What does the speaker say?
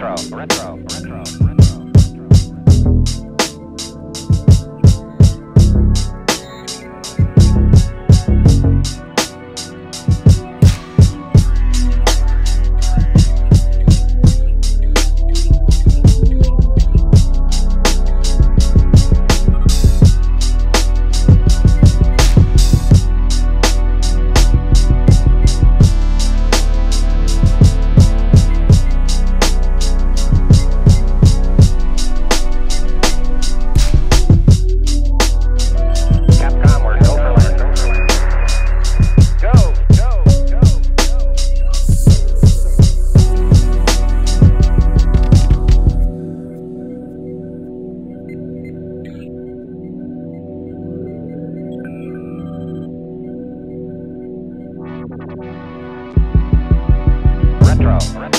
retro, retro, retro, retro, Retro.